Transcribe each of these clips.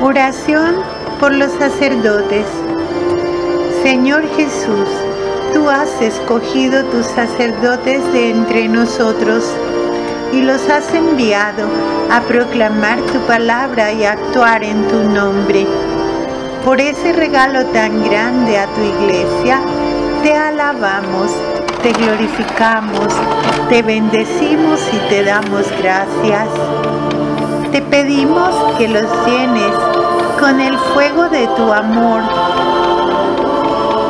Oración por los sacerdotes. Señor Jesús, tú has escogido tus sacerdotes de entre nosotros y los has enviado a proclamar tu palabra y actuar en tu nombre. Por ese regalo tan grande a tu iglesia, te alabamos, te glorificamos, te bendecimos y te damos gracias. Te pedimos que los llenes con el fuego de tu amor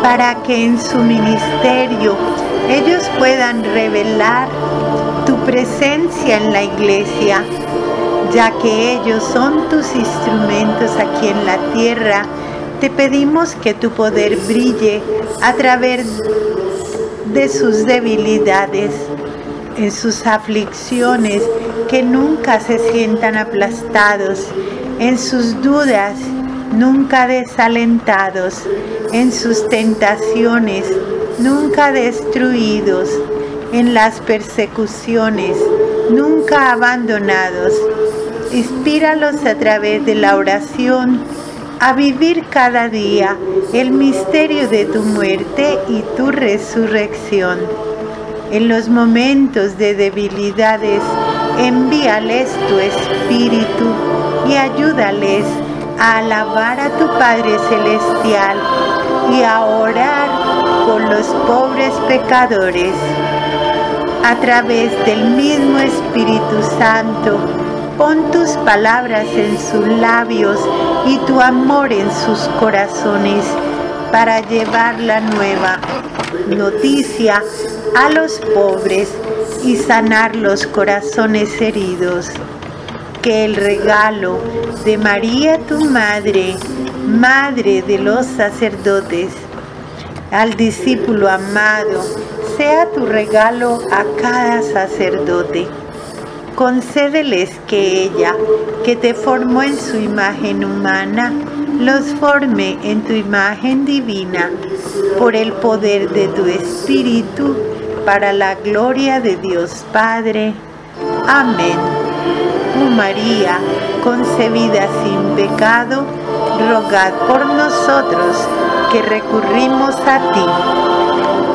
para que en su ministerio ellos puedan revelar tu presencia en la iglesia, ya que ellos son tus instrumentos aquí en la tierra. Te pedimos que tu poder brille a través de sus debilidades, en sus aflicciones, que nunca se sientan aplastados, en sus dudas, nunca desalentados, en sus tentaciones, nunca destruidos, en las persecuciones, nunca abandonados. Inspíralos a través de la oración a vivir cada día el misterio de tu muerte y tu resurrección. En los momentos de debilidades, envíales tu espíritu y ayúdales a alabar a tu Padre Celestial y a orar por los pobres pecadores. A través del mismo Espíritu Santo, pon tus palabras en sus labios y tu amor en sus corazones para llevar la nueva noticia a los pobres y sanar los corazones heridos. Que el regalo de María tu Madre, Madre de los sacerdotes, al discípulo amado, sea tu regalo a cada sacerdote. Concédeles que ella, que te formó en su imagen humana, los forme en tu imagen divina por el poder de tu Espíritu, para la gloria de Dios Padre. Amén. Oh María, concebida sin pecado, rogad por nosotros que recurrimos a ti.